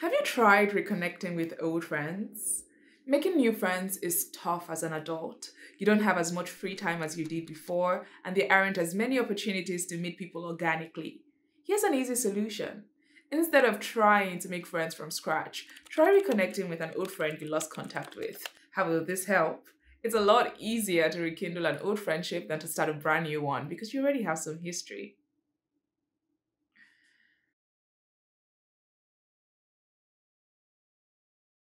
Have you tried reconnecting with old friends? Making new friends is tough as an adult. You don't have as much free time as you did before, and there aren't as many opportunities to meet people organically. Here's an easy solution. Instead of trying to make friends from scratch, try reconnecting with an old friend you lost contact with. How will this help? It's a lot easier to rekindle an old friendship than to start a brand new one because you already have some history.